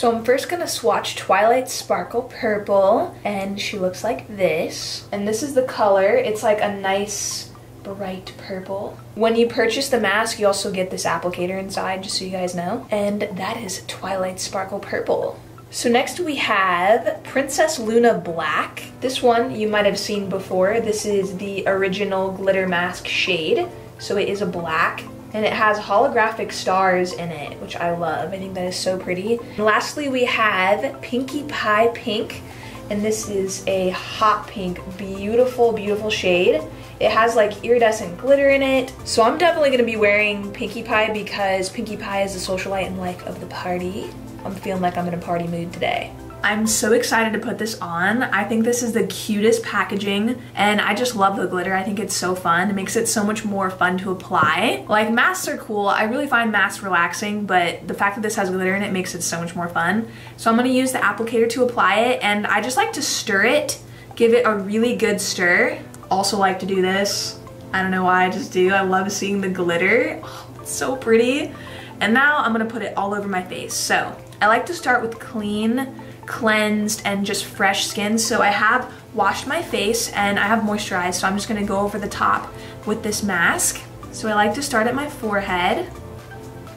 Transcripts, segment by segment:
So I'm first gonna swatch Twilight Sparkle Purple and she looks like this. And this is the color. It's like a nice bright purple. When you purchase the mask, you also get this applicator inside, just so you guys know. And that is Twilight Sparkle Purple. So next we have Princess Luna Black. This one you might have seen before. This is the original glitter mask shade. So it is a black and it has holographic stars in it, which I love. I think that is so pretty. And lastly, we have Pinkie Pie Pink, and this is a hot pink, beautiful, beautiful shade. It has like iridescent glitter in it. So I'm definitely gonna be wearing Pinkie Pie because Pinkie Pie is the socialite and life of the party. I'm feeling like I'm in a party mood today. I'm so excited to put this on. I think this is the cutest packaging and I just love the glitter. I think it's so fun. It makes it so much more fun to apply. Like masks are cool. I really find masks relaxing, but the fact that this has glitter in it makes it so much more fun. So I'm gonna use the applicator to apply it and I just like to stir it, give it a really good stir. Also like to do this. I don't know why I just do. I love seeing the glitter. Oh, it's so pretty. And now I'm gonna put it all over my face. So I like to start with clean cleansed and just fresh skin. So I have washed my face and I have moisturized. So I'm just gonna go over the top with this mask. So I like to start at my forehead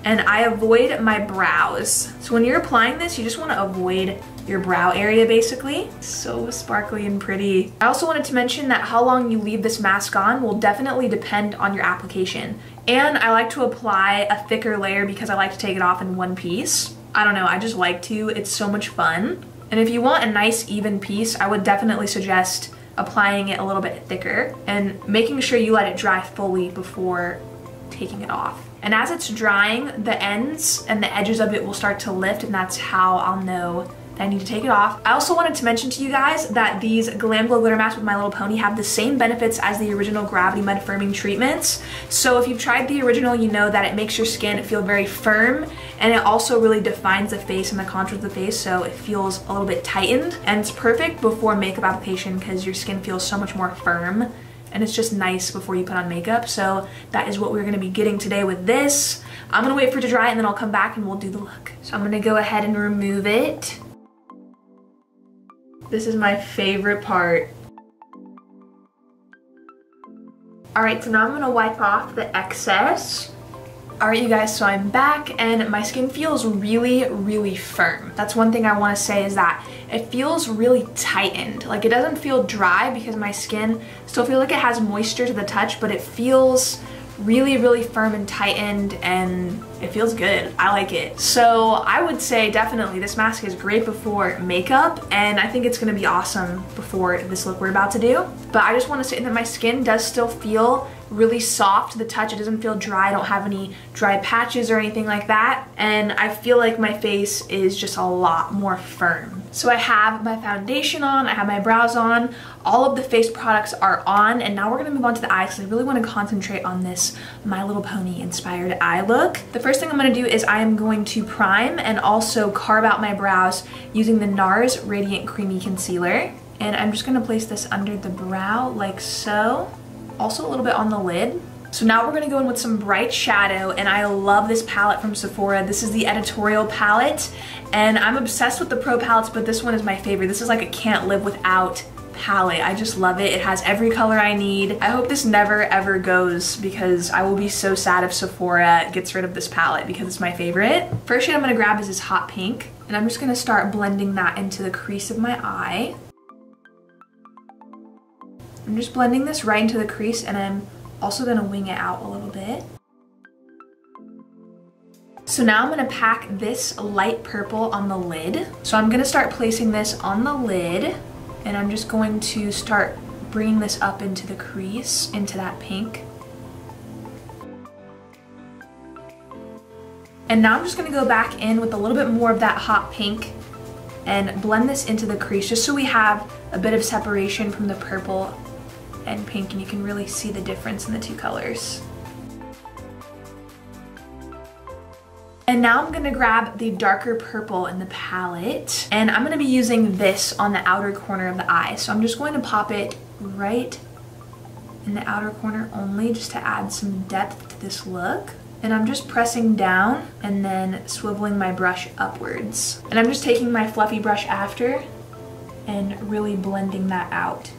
and I avoid my brows. So when you're applying this, you just wanna avoid your brow area basically. So sparkly and pretty. I also wanted to mention that how long you leave this mask on will definitely depend on your application. And I like to apply a thicker layer because I like to take it off in one piece. I don't know, I just like to. It's so much fun. And if you want a nice even piece, I would definitely suggest applying it a little bit thicker and making sure you let it dry fully before taking it off. And as it's drying, the ends and the edges of it will start to lift and that's how I'll know I need to take it off. I also wanted to mention to you guys that these Glam Glow Glitter Masks with My Little Pony have the same benefits as the original Gravity Mud Firming treatments. So if you've tried the original, you know that it makes your skin feel very firm and it also really defines the face and the contour of the face so it feels a little bit tightened and it's perfect before makeup application because your skin feels so much more firm and it's just nice before you put on makeup. So that is what we're gonna be getting today with this. I'm gonna wait for it to dry and then I'll come back and we'll do the look. So I'm gonna go ahead and remove it. This is my favorite part. Alright, so now I'm gonna wipe off the excess. Alright you guys, so I'm back and my skin feels really, really firm. That's one thing I want to say is that it feels really tightened. Like it doesn't feel dry because my skin still feels like it has moisture to the touch, but it feels really, really firm and tightened and it feels good. I like it. So I would say definitely this mask is great before makeup and I think it's gonna be awesome before this look we're about to do. But I just wanna say that my skin does still feel really soft to the touch. It doesn't feel dry. I don't have any dry patches or anything like that. And I feel like my face is just a lot more firm. So I have my foundation on, I have my brows on, all of the face products are on, and now we're gonna move on to the eyes because I really wanna concentrate on this My Little Pony inspired eye look. The first thing I'm gonna do is I am going to prime and also carve out my brows using the NARS Radiant Creamy Concealer. And I'm just gonna place this under the brow like so also a little bit on the lid. So now we're gonna go in with some bright shadow and I love this palette from Sephora. This is the editorial palette and I'm obsessed with the pro palettes but this one is my favorite. This is like a can't live without palette. I just love it. It has every color I need. I hope this never ever goes because I will be so sad if Sephora gets rid of this palette because it's my favorite. First shade I'm gonna grab is this hot pink and I'm just gonna start blending that into the crease of my eye. I'm just blending this right into the crease and I'm also gonna wing it out a little bit. So now I'm gonna pack this light purple on the lid. So I'm gonna start placing this on the lid and I'm just going to start bringing this up into the crease, into that pink. And now I'm just gonna go back in with a little bit more of that hot pink and blend this into the crease just so we have a bit of separation from the purple and pink and you can really see the difference in the two colors. And now I'm gonna grab the darker purple in the palette and I'm gonna be using this on the outer corner of the eye. So I'm just going to pop it right in the outer corner only just to add some depth to this look. And I'm just pressing down and then swiveling my brush upwards. And I'm just taking my fluffy brush after and really blending that out.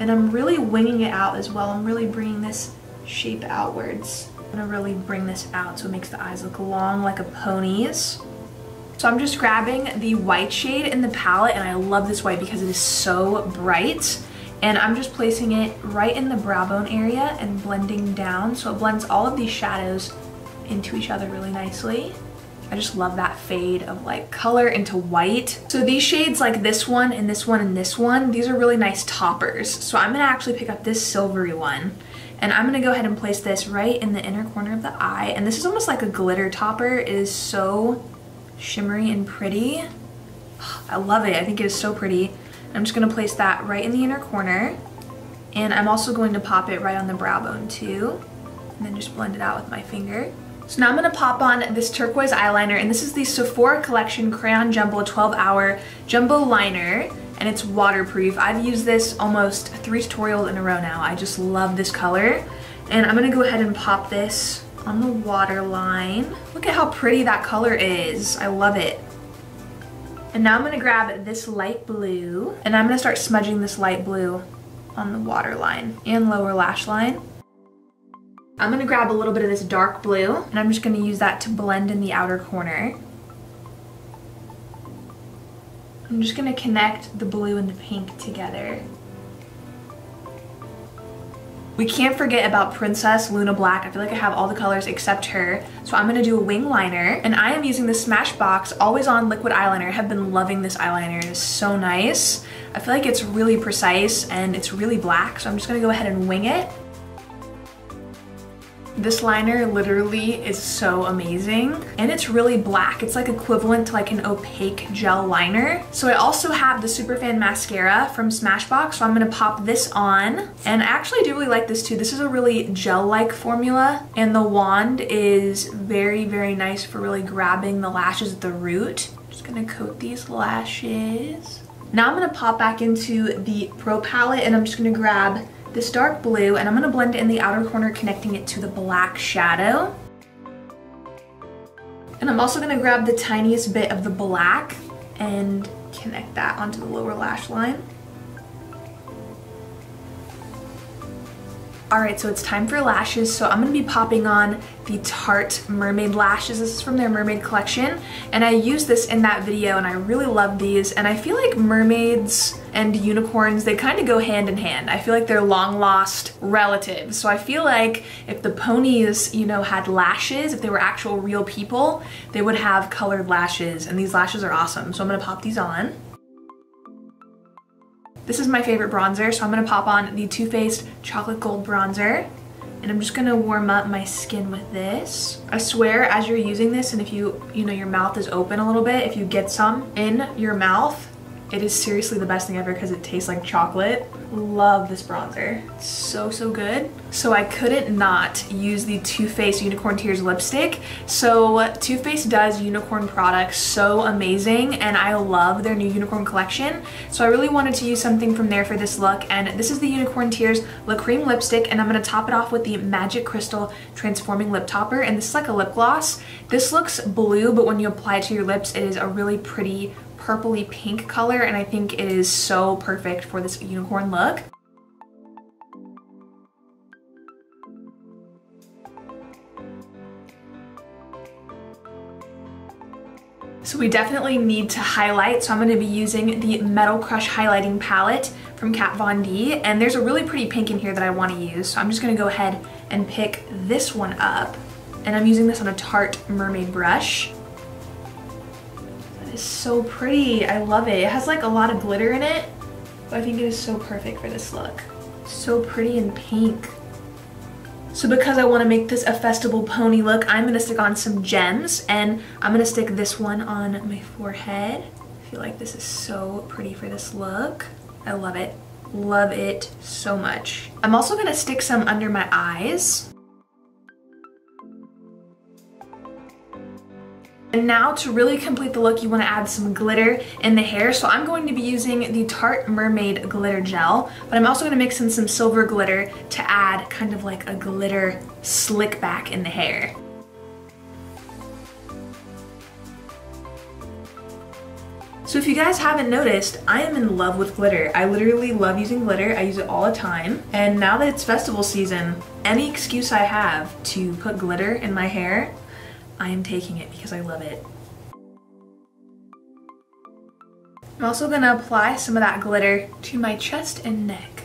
And I'm really winging it out as well. I'm really bringing this shape outwards. I'm gonna really bring this out so it makes the eyes look long like a pony's. So I'm just grabbing the white shade in the palette and I love this white because it is so bright. And I'm just placing it right in the brow bone area and blending down so it blends all of these shadows into each other really nicely. I just love that fade of like color into white. So these shades like this one and this one and this one, these are really nice toppers. So I'm gonna actually pick up this silvery one and I'm gonna go ahead and place this right in the inner corner of the eye. And this is almost like a glitter topper. It is so shimmery and pretty. I love it, I think it is so pretty. I'm just gonna place that right in the inner corner. And I'm also going to pop it right on the brow bone too. And then just blend it out with my finger. So now I'm to pop on this turquoise eyeliner and this is the Sephora Collection Crayon Jumbo 12 Hour Jumbo Liner and it's waterproof. I've used this almost three tutorials in a row now. I just love this color and I'm to go ahead and pop this on the waterline. Look at how pretty that color is. I love it. And now I'm to grab this light blue and I'm to start smudging this light blue on the waterline and lower lash line. I'm gonna grab a little bit of this dark blue and I'm just gonna use that to blend in the outer corner. I'm just gonna connect the blue and the pink together. We can't forget about Princess Luna Black. I feel like I have all the colors except her. So I'm gonna do a wing liner and I am using the Smashbox Always On Liquid Eyeliner. I have been loving this eyeliner, it is so nice. I feel like it's really precise and it's really black. So I'm just gonna go ahead and wing it. This liner literally is so amazing and it's really black. It's like equivalent to like an opaque gel liner. So I also have the Superfan mascara from Smashbox so I'm gonna pop this on and I actually do really like this too. This is a really gel-like formula and the wand is very very nice for really grabbing the lashes at the root. Just gonna coat these lashes. Now I'm gonna pop back into the Pro palette and I'm just gonna grab this dark blue and I'm gonna blend it in the outer corner connecting it to the black shadow. And I'm also gonna grab the tiniest bit of the black and connect that onto the lower lash line. Alright, so it's time for lashes. So I'm going to be popping on the Tarte Mermaid Lashes. This is from their Mermaid collection. And I used this in that video and I really love these. And I feel like mermaids and unicorns, they kind of go hand in hand. I feel like they're long lost relatives. So I feel like if the ponies, you know, had lashes, if they were actual real people, they would have colored lashes. And these lashes are awesome. So I'm going to pop these on. This is my favorite bronzer, so I'm gonna pop on the Too Faced Chocolate Gold Bronzer. And I'm just gonna warm up my skin with this. I swear, as you're using this, and if you, you know, your mouth is open a little bit, if you get some in your mouth, it is seriously the best thing ever because it tastes like chocolate. Love this bronzer. so, so good. So I couldn't not use the Too Faced Unicorn Tears lipstick. So Too Faced does unicorn products so amazing and I love their new unicorn collection. So I really wanted to use something from there for this look and this is the Unicorn Tears La Creme lipstick and I'm going to top it off with the Magic Crystal Transforming Lip Topper and this is like a lip gloss. This looks blue but when you apply it to your lips it is a really pretty purpley pink color and I think it is so perfect for this unicorn look. So we definitely need to highlight, so I'm going to be using the Metal Crush Highlighting Palette from Kat Von D, and there's a really pretty pink in here that I want to use, so I'm just going to go ahead and pick this one up, and I'm using this on a Tarte Mermaid brush is so pretty. I love it. It has like a lot of glitter in it, but I think it is so perfect for this look. So pretty and pink. So because I want to make this a festival pony look, I'm going to stick on some gems and I'm going to stick this one on my forehead. I feel like this is so pretty for this look. I love it. Love it so much. I'm also going to stick some under my eyes. And now to really complete the look, you want to add some glitter in the hair. So I'm going to be using the Tarte Mermaid Glitter Gel, but I'm also going to mix in some silver glitter to add kind of like a glitter slick back in the hair. So if you guys haven't noticed, I am in love with glitter. I literally love using glitter. I use it all the time. And now that it's festival season, any excuse I have to put glitter in my hair, I am taking it because I love it. I'm also gonna apply some of that glitter to my chest and neck.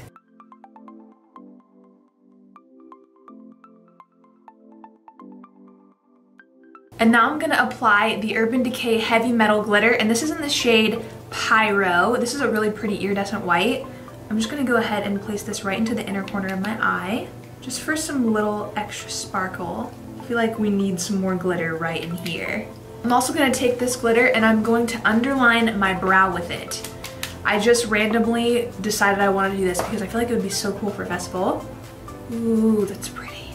And now I'm gonna apply the Urban Decay Heavy Metal Glitter, and this is in the shade Pyro. This is a really pretty iridescent white. I'm just gonna go ahead and place this right into the inner corner of my eye, just for some little extra sparkle. I feel like we need some more glitter right in here. I'm also gonna take this glitter and I'm going to underline my brow with it. I just randomly decided I wanted to do this because I feel like it would be so cool for a festival. Ooh, that's pretty.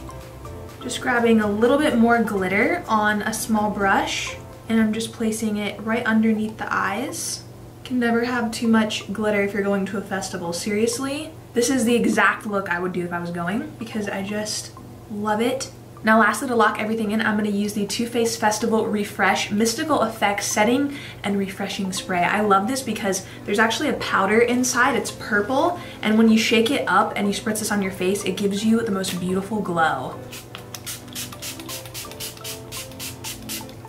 Just grabbing a little bit more glitter on a small brush and I'm just placing it right underneath the eyes. Can never have too much glitter if you're going to a festival. Seriously, this is the exact look I would do if I was going because I just love it. Now lastly to lock everything in, I'm going to use the Too Faced Festival Refresh Mystical Effects Setting and Refreshing Spray. I love this because there's actually a powder inside, it's purple, and when you shake it up and you spritz this on your face, it gives you the most beautiful glow.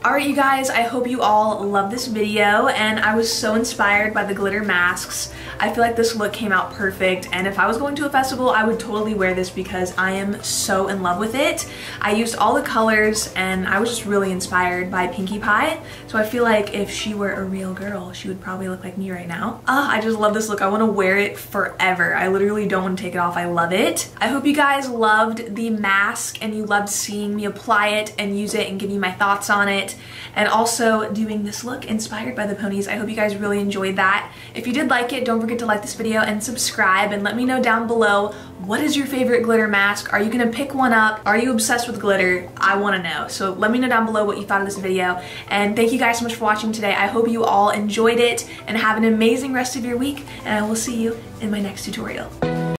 Alright you guys, I hope you all love this video and I was so inspired by the glitter masks. I feel like this look came out perfect and if I was going to a festival I would totally wear this because I am so in love with it. I used all the colors and I was just really inspired by Pinkie Pie so I feel like if she were a real girl she would probably look like me right now. Uh, I just love this look. I want to wear it forever. I literally don't want to take it off. I love it. I hope you guys loved the mask and you loved seeing me apply it and use it and give me my thoughts on it and also doing this look inspired by the ponies. I hope you guys really enjoyed that. If you did like it, don't forget to like this video and subscribe and let me know down below what is your favorite glitter mask? Are you gonna pick one up? Are you obsessed with glitter? I wanna know. So let me know down below what you thought of this video. And thank you guys so much for watching today. I hope you all enjoyed it and have an amazing rest of your week and I will see you in my next tutorial.